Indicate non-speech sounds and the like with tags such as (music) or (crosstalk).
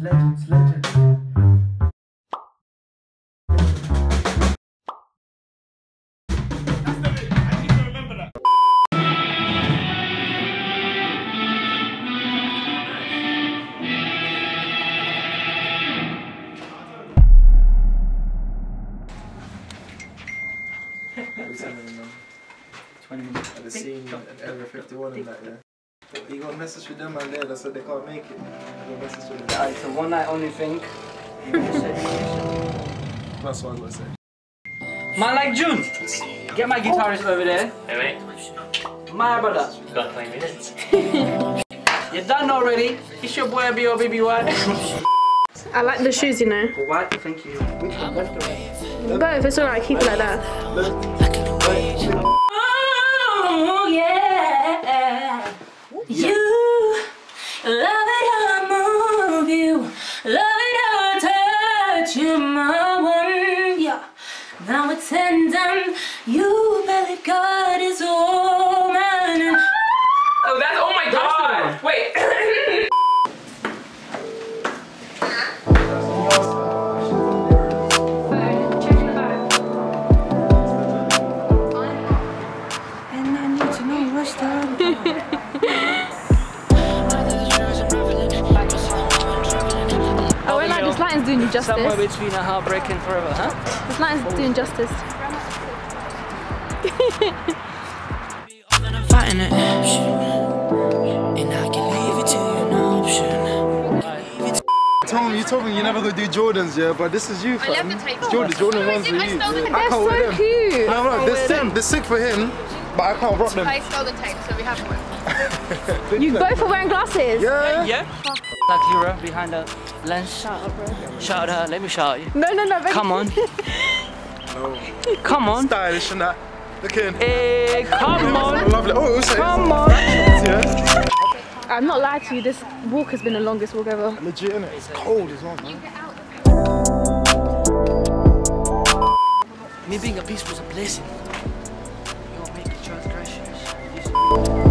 legends, legends, legends. Twenty minutes at the scene at Area fifty one in that, yeah. He got a message with them and there that said they can't make it. You got a message with them. Alright, one night only thing. That's what I gotta say. Man like June, get my guitarist over there. Hey mate, My brother. got 20 minutes. (laughs) You're done already. It's your boy BOBBY. I like the shoes, you know. Why? Thank you. Which one? Left or right? Both, it's alright, keep it like that. Oh yeah, you now it's done. You barely got his woman. Doing you Somewhere between a heartbreak and forever, huh? This lighting's doing justice. (laughs) fighting it. And I can leave it to you, no option. Tom, you told me you never gonna do Jordans, yeah, but this is you, fam. Jordan, Jordan ones for you. yeah. I They're can't wear so them. cute. No, no, they're sick, they're sick for him, but I can't rock them. I stole the tape, so we have one. (laughs) You both are wearing glasses. Yeah? Yeah? Like Lyra behind the lens. Shout out, bro. Shout out, let me shout you. No, no, no. baby. Come on. (laughs) Come on. Stylish and that. Look in. Hey, come on. Lovely. Oh, also. Come on. Yeah. I'm not lying to you, this walk has been the longest walk ever. Legit, innit? It's cold as well, man. Me being a beast was a blessing. You'll make transgressions.